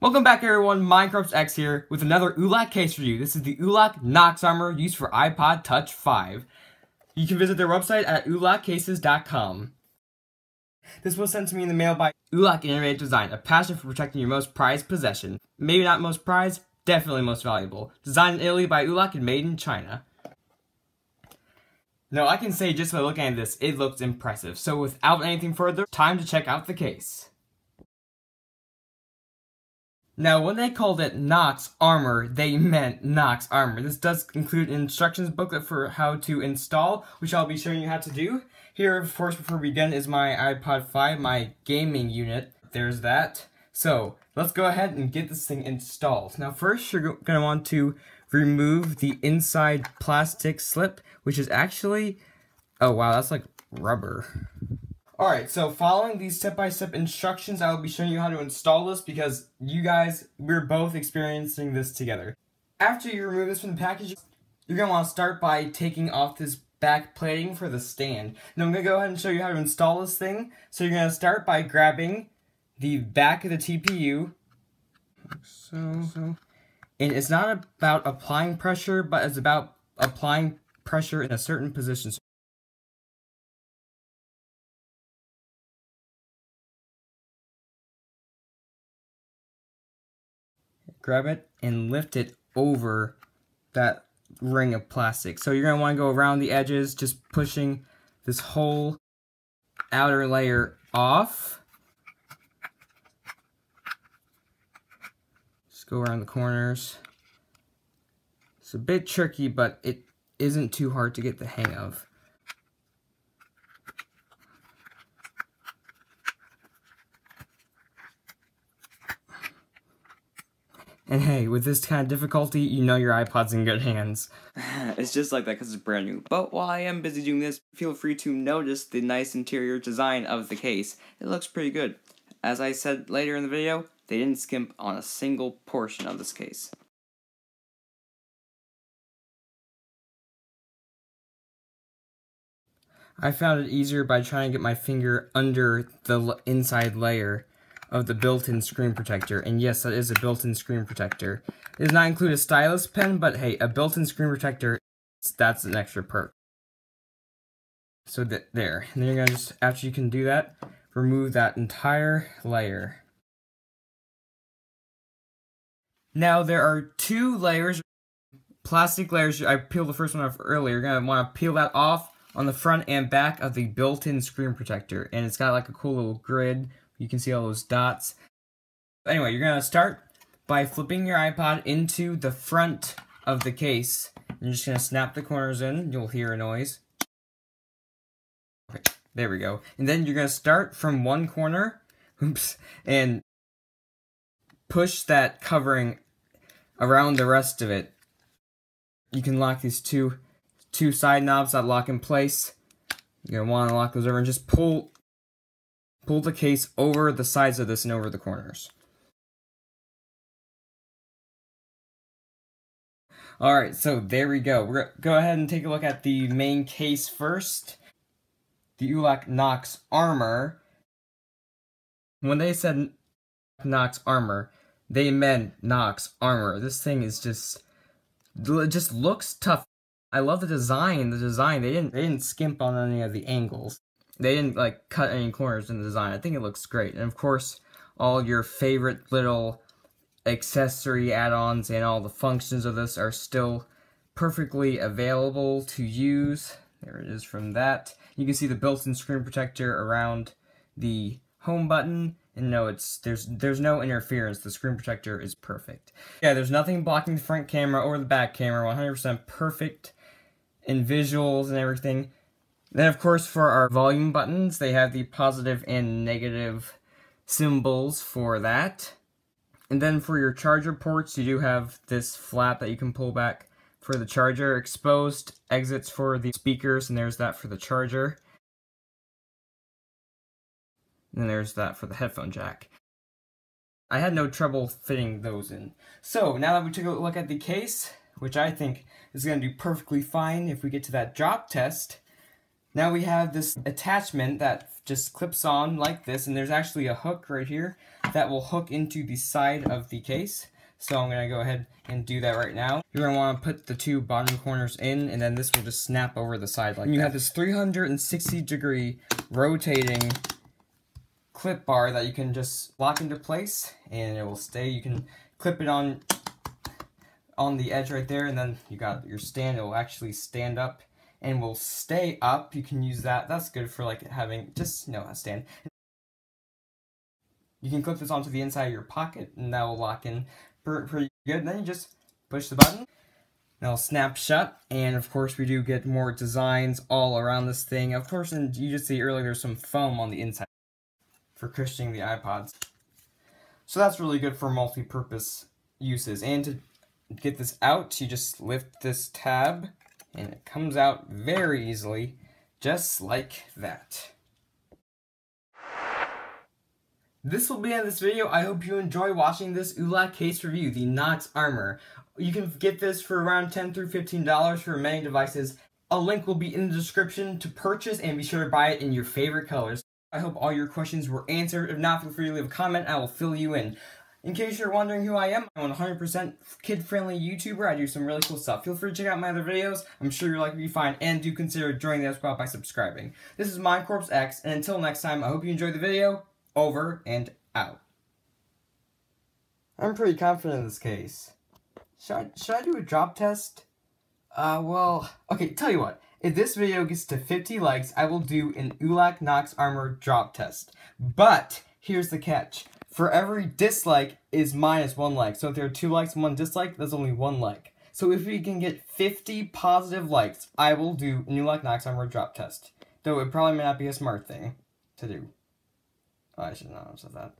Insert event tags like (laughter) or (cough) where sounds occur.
Welcome back everyone, Minecorp's X here with another ULAK case you. This is the ULAK Knox Armor used for iPod Touch 5. You can visit their website at ulaccases.com. This was sent to me in the mail by ULAK Innovative Design, a passion for protecting your most prized possession. Maybe not most prized, definitely most valuable. Designed in Italy by ULAK and made in China. Now I can say just by looking at this, it looks impressive. So without anything further, time to check out the case. Now, when they called it Knox Armor, they meant Knox Armor. This does include an instructions booklet for how to install, which I'll be showing you how to do. Here, of course, before we begin, is my iPod 5, my gaming unit. There's that. So, let's go ahead and get this thing installed. Now, first, you're going to want to remove the inside plastic slip, which is actually... Oh, wow, that's like rubber. Alright, so following these step-by-step -step instructions, I will be showing you how to install this because you guys, we're both experiencing this together. After you remove this from the package, you're want to start by taking off this back plating for the stand. Now I'm to go ahead and show you how to install this thing. So you're to start by grabbing the back of the TPU. So, so. And it's not about applying pressure, but it's about applying pressure in a certain position. grab it and lift it over that ring of plastic. So you're going to want to go around the edges, just pushing this whole outer layer off. Go around the corners. It's a bit tricky, but it isn't too hard to get the hang of. And hey, with this kind of difficulty, you know your iPod's in good hands. (laughs) it's just like that because it's brand new. But while I am busy doing this, feel free to notice the nice interior design of the case. It looks pretty good. As I said later in the video, they didn't skimp on a single portion of this case. I found it easier by trying to get my finger under the inside layer of the built-in screen protector. And yes, that is a built-in screen protector. It does not include a stylus pen, but hey, a built-in screen protector, that's an extra perk. So that there. And then you're gonna just, after you can do that, remove that entire layer. Now there are two layers, plastic layers. I peeled the first one off earlier. You're gonna wanna peel that off on the front and back of the built-in screen protector. And it's got like a cool little grid you can see all those dots. Anyway, you're to start by flipping your iPod into the front of the case. You're just to snap the corners in. You'll hear a noise. Okay, there we go. And then you're to start from one corner. Oops. And push that covering around the rest of it. You can lock these two two side knobs that lock in place. You're to want to lock those over and just pull pull the case over the sides of this and over the corners. Alright, so there we go. We're to go ahead and take a look at the main case first. The ULAK Knox Armor. When they said Knox Armor, they meant Knox Armor. This thing is just... It just looks tough. I love the design. The design, they didn't, they didn't skimp on any of the angles they didn't like cut any corners in the design. I think it looks great. And of course, all your favorite little accessory add-ons and all the functions of this are still perfectly available to use. There it is from that. You can see the built-in screen protector around the home button. And no, it's there's there's no interference. The screen protector is perfect. Yeah, there's nothing blocking the front camera or the back camera. 100% perfect in visuals and everything. Then, of course, for our volume buttons, they have the positive and negative symbols for that. And then for your charger ports, you do have this flap that you can pull back for the charger. Exposed exits for the speakers, and there's that for the charger. And there's that for the headphone jack. I had no trouble fitting those in. So, now that we took a look at the case, which I think is going to do perfectly fine if we get to that drop test, Now we have this attachment that just clips on like this, and there's actually a hook right here that will hook into the side of the case. So I'm going to go ahead and do that right now. You're going to want to put the two bottom corners in, and then this will just snap over the side like and you that. have this 360 degree rotating clip bar that you can just lock into place, and it will stay. You can clip it on on the edge right there, and then you got your stand. It will actually stand up and will stay up. You can use that. That's good for like having just you know a stand. You can clip this onto the inside of your pocket, and that will lock in pretty good. Then you just push the button. Now snap shut, and of course we do get more designs all around this thing. Of course, and you just see earlier there's some foam on the inside for cushioning the iPods. So that's really good for multi-purpose uses. And to get this out, you just lift this tab and it comes out very easily, just like that. This will be end this video. I hope you enjoy watching this ULAK case review, the Knox Armor. You can get this for around 10 through $15 for many devices. A link will be in the description to purchase and be sure to buy it in your favorite colors. I hope all your questions were answered. If not, feel free to leave a comment. I will fill you in. In case you're wondering who I am, I'm a 100% kid-friendly YouTuber. I do some really cool stuff. Feel free to check out my other videos. I'm sure you're likely to find, and do consider joining the squad by subscribing. This is Minecorp's X, and until next time, I hope you enjoyed the video. Over and out. I'm pretty confident in this case. Should I, should I do a drop test? Uh, well, okay, tell you what. If this video gets to 50 likes, I will do an ULAK Knox Armor drop test. But, here's the catch for every dislike is minus one like. So if there are two likes and one dislike, there's only one like. So if we can get 50 positive likes, I will do a ULAK Knox Armor drop test. Though it probably may not be a smart thing to do. Oh, I should not have said that.